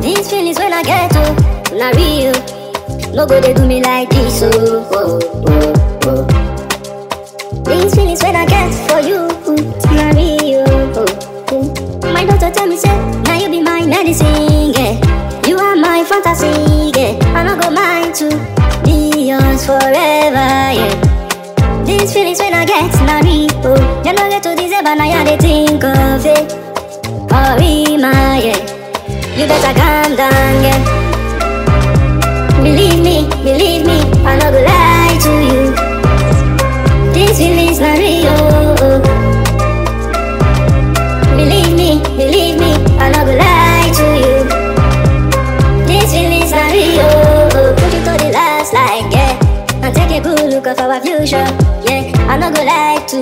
These feelings when I get to, not real No they do me like this, so I get naughty, oh You know get to December, now you they think of it. Oh, my, yeah. You better calm down, yeah. Believe me, believe me I no go lie to you. These feelings not real, oh. Believe me, believe me I no go lie to you. These feelings not real, oh. Put you to the last like, yeah. And take a good look of our future. Yeah, I no go like to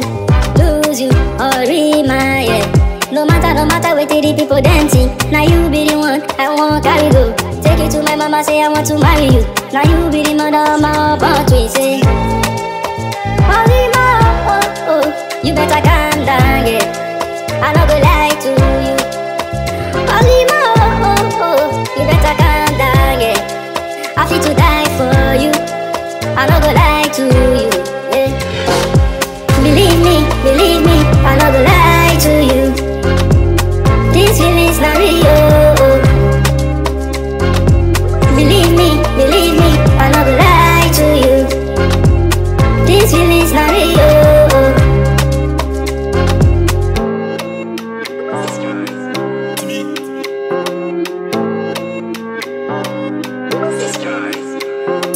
lose you or remind. No matter, no matter what the people dancing. Now you be the one I want carry go. Take you to my mama, say I want to marry you. Now you be the mother of my born twins. Say, Halima, oh, oh, you better calm down. Yeah, I no go lie to you. Halima, oh, oh, oh, you better calm down. Yeah, I feel to die for you. I no go lie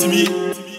to me.